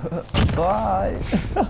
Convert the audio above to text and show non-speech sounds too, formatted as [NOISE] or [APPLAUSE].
[LAUGHS] Bye. [LAUGHS]